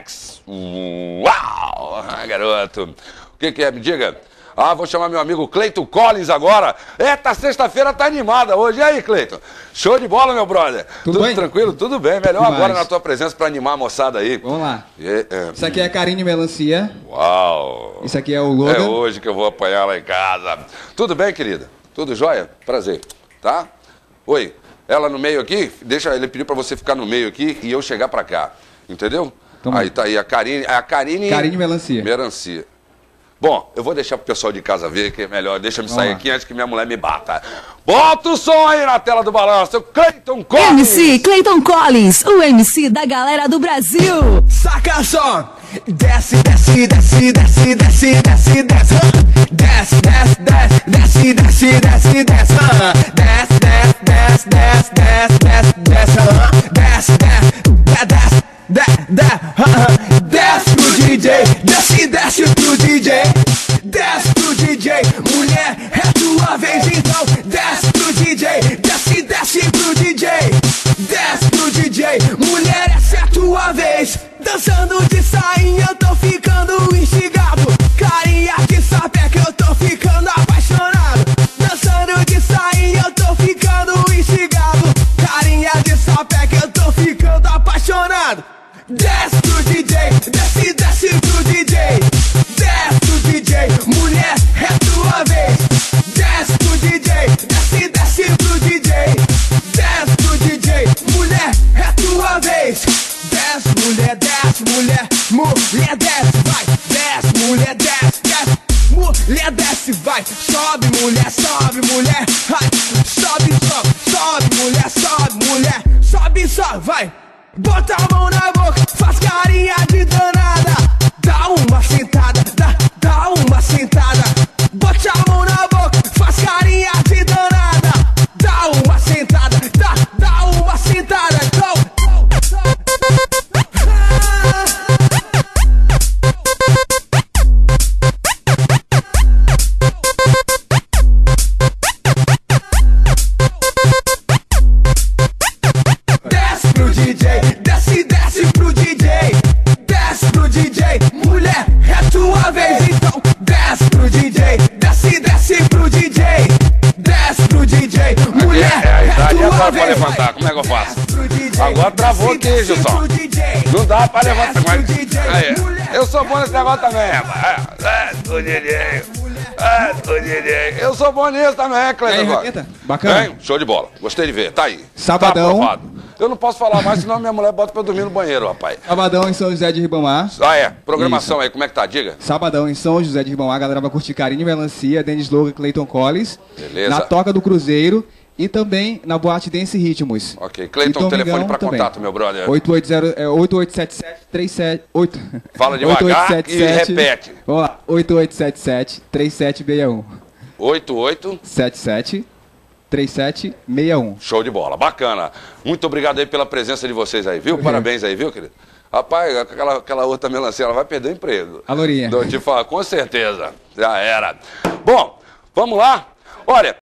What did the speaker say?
X. Uau! Ah, garoto. O que, que é? Me diga. Ah, vou chamar meu amigo Cleiton Collins agora. Eita, sexta-feira tá animada hoje. E aí, Cleiton? Show de bola, meu brother. Tudo, Tudo bem? tranquilo? Tudo bem. Melhor Demais. agora na tua presença pra animar a moçada aí. Vamos lá. E- é, Isso aqui é a Karine Melancia. Uau! Isso aqui é o É Logan. hoje que eu vou apanhar lá em casa. Tudo bem, querida? Tudo jóia? Prazer. Tá? Oi, ela no meio aqui? Deixa ele pedir pra você ficar no meio aqui e eu chegar pra cá. Entendeu? Aí tá aí a Karine. A Karine. Karine Melancia. Melancia. Bom, eu vou deixar pro pessoal de casa ver que é melhor. Deixa eu me Vamos sair lá. aqui antes que minha mulher me bata. Bota o som aí na tela do balanço. O Cleiton Collins. MC Clayton Collins, o MC da galera do Brasil. Saca só! Desce, desce, desce, desce, desce, desce, desce. Desce, desce, desce, desce, desce, desce? Desce, desce, DJ, desce, desce pro DJ. Desce pro DJ, mulher, é tua vez então. Desce pro DJ, desce, desce pro DJ. Desce pro DJ, mulher, essa é tua vez. Dançando de sainha, eu tô ficando desce, mulher, mulher, desce, vai. Desce, mulher, desce, desce. Mulher desce, vai, sobe, mulher, sobe, mulher, sobe, sobe, sobe, mulher, sobe, mulher, sobe, sobe, vai. Bota a mão na boca, faz carinha de levantar, como é que eu faço? Agora travou aqui, Gilson. Não dá pra levantar. DJ, Aí, eu sou bom nesse negócio também, rapaz. É, é, o DJ. É, o DJ. Eu sou bom nisso também, Cleiton. Bacana? Hein? Show de bola. Gostei de ver. Tá aí. Sabadão. Tá eu não posso falar mais, senão minha mulher bota pra eu dormir no banheiro, rapaz. Sabadão em São José de Ribamar. Ah, é. Programação aí, como é que tá? Diga. Sabadão em São José de Ribamar. A galera vai curtir Karine Melancia, Denis Logan, Clayton Collins. Beleza. Na Toca do Cruzeiro. E também na Boate Dance Ritmos. Ok. Cleiton, telefone também. contato, meu brother. 8800 é, 8877 37 Fala devagar e repete. Vamos lá. 8877 3761. 88. 77 3761. Show de bola, bacana. Muito obrigado aí pela presença de vocês aí, viu? Parabéns aí, viu, querido? Rapaz, aquela, aquela outra melancia, ela vai perder o emprego. A Lourinha. Te falar, com certeza. Já era. Bom, vamos lá? Olha,